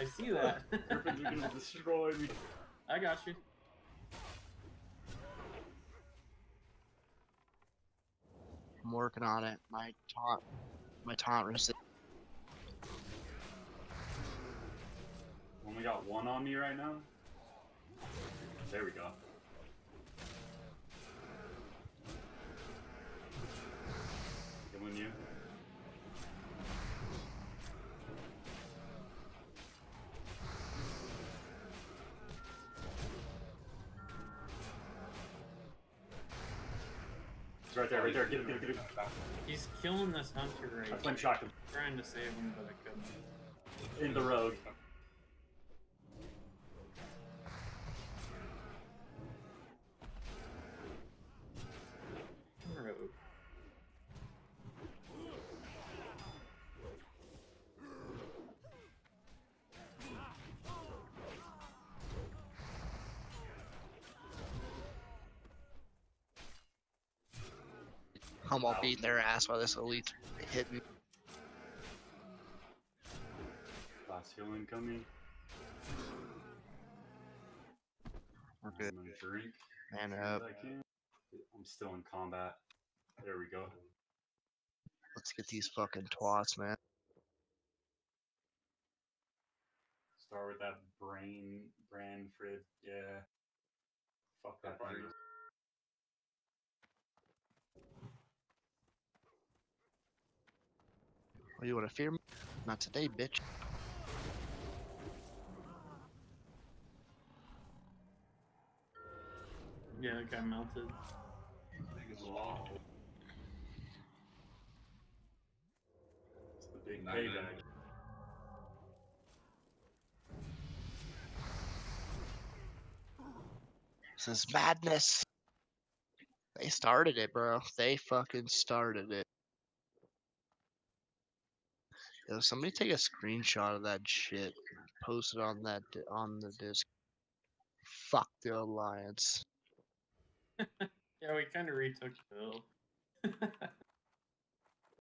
I see that. Griffins are gonna destroy me. I got you. I'm working on it. My taunt, my taunt resist. Only got one on me right now. There we go. It's right there, right there. Get him, get him, get him. He's killing this hunter I right flame shocked him trying to save him, but I couldn't. in the road. I'm all beating their ass while this elite hit me. Last heal incoming. We're good. I'm drink. Man as soon as up. I can. I'm still in combat. There we go. Let's get these fucking twats, man. Start with that brain, Branfrid. Yeah. Fuck that Fine. thing. What, you want to fear me? Not today, bitch. Yeah, that guy melted. It's long. It's the big Nine, payback. nine. This is madness. They started it, bro. They fucking started it. Yo, somebody take a screenshot of that shit. Post it on that on the disc. Fuck the alliance. Yeah, we kind of retook the.